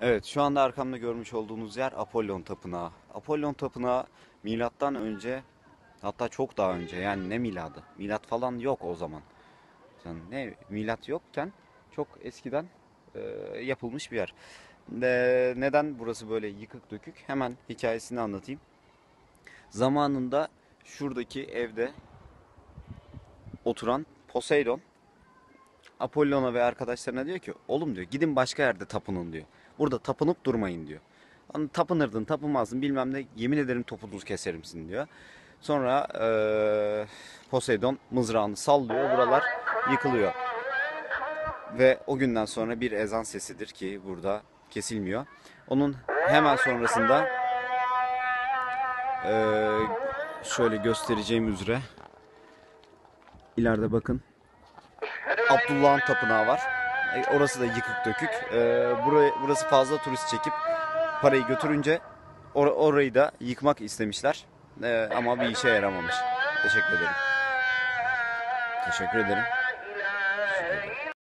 Evet, şu anda arkamda görmüş olduğunuz yer Apollon Tapınağı. Apollon Tapınağı milattan önce hatta çok daha önce yani ne miladı? Milat falan yok o zaman. Yani ne milat yokken çok eskiden e, yapılmış bir yer. Ne- neden burası böyle yıkık dökük? Hemen hikayesini anlatayım. Zamanında şuradaki evde oturan Poseidon Apollon'a ve arkadaşlarına diyor ki oğlum diyor gidin başka yerde tapının diyor. Burada tapınıp durmayın diyor. Hani tapınırdın tapınmazdın bilmem ne yemin ederim topunuzu keserimsin diyor. Sonra eee, Poseidon mızrağını sallıyor buralar yıkılıyor. Ve o günden sonra bir ezan sesidir ki burada kesilmiyor. Onun hemen sonrasında eee, şöyle göstereceğim üzere ileride bakın Abdullah'ın tapınağı var. E, Orası da yıkık dökük. E, burası fazla turist çekip parayı götürünce or- orayı da yıkmak istemişler. E, ama bir işe yaramamış. Teşekkür ederim. Teşekkür ederim.